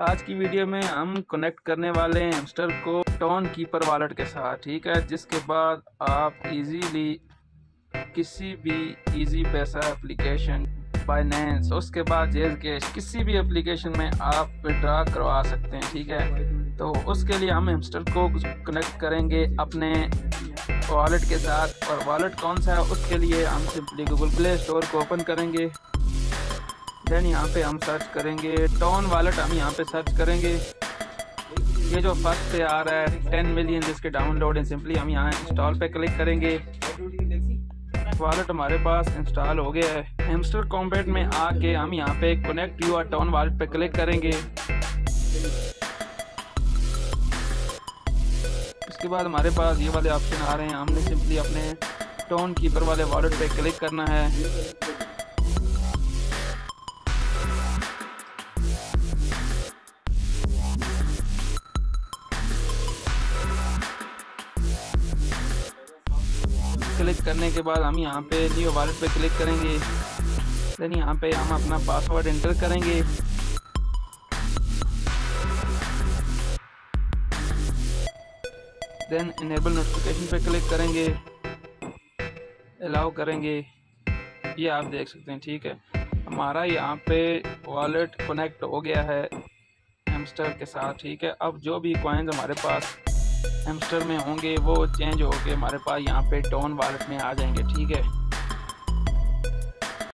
आज की वीडियो में हम कनेक्ट करने वाले हैं हेमस्टर को टॉन कीपर वॉलेट के साथ, ठीक है? जिसके बाद आप इजीली किसी भी इजी पैसा एप्लीकेशन फाइनेंस उसके बाद जेज कैश किसी भी एप्लीकेशन में आप विड्रा करवा सकते हैं, ठीक है? तो उसके लिए हम हेमस्टर को कनेक्ट करेंगे अपने वॉलेट के साथ और वॉलेट कौन सा है उसके लिए हम सिंपली गूगल प्ले स्टोर को ओपन करेंगे। देन यहाँ पे हम सर्च करेंगे। टॉन वॉलेट हम यहाँ पे सर्च करेंगे। ये जो फ़र्स्ट पे आ रहा है टेन मिलियन जिसके डाउनलोड है सिंपली हम यहाँ इंस्टॉल पे क्लिक करेंगे। वॉलेट हमारे पास इंस्टॉल हो गया है। हेमस्टर कॉम्पेट में आके हम यहाँ पे connect you are TON wallet पे क्लिक करेंगे। उसके बाद हमारे पास ये वाले ऑप्शन आ रहे हैं। हमने सिंपली अपने टोन कीपर वाले वॉलेट पे क्लिक करना है। क्लिक करने के बाद हम यहाँ पे जियो वॉलेट पे क्लिक करेंगे। देन यहाँ पे हम अपना पासवर्ड एंटर करेंगे। देन इनेबल नोटिफिकेशन पे क्लिक करेंगे। अलाउ करेंगे। ये आप देख सकते हैं, ठीक है। हमारा यहाँ पे वॉलेट कनेक्ट हो गया है हेमस्टर के साथ, ठीक है। अब जो भी कॉइन्स हमारे पास हेमस्टर में होंगे, वो चेंज हो गए हमारे पास यहाँ पे टोन वॉलेट में आ जाएँगे, ठीक है?